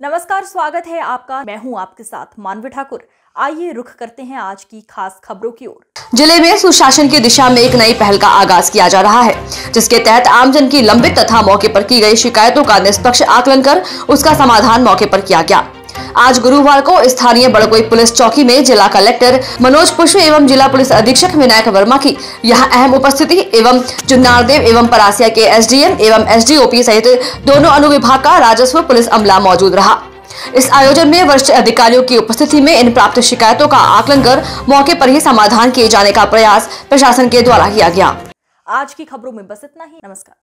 नमस्कार, स्वागत है आपका। मैं हूँ आपके साथ मानवी ठाकुर। आइए रुख करते हैं आज की खास खबरों की ओर। ज़िले में सुशासन की दिशा में एक नई पहल का आगाज़ किया जा रहा है, जिसके तहत आमजन की लंबित तथा मौके पर की गई शिकायतों का निष्पक्ष आकलन कर उसका समाधान मौके पर किया गया। आज गुरुवार को स्थानीय बड़कोई पुलिस चौकी में जिला कलेक्टर मनोज पुष्प एवं जिला पुलिस अधीक्षक विनायक वर्मा की यहाँ अहम उपस्थिति एवं जुन्नारदेव एवं परासिया के एसडीएम एवं एसडीओपी सहित दोनों अनुविभाग का राजस्व पुलिस अमला मौजूद रहा। इस आयोजन में वरिष्ठ अधिकारियों की उपस्थिति में इन प्राप्त शिकायतों का आकलन कर मौके पर ही समाधान किए जाने का प्रयास प्रशासन के द्वारा किया गया। आज की खबरों में बस इतना ही। नमस्कार।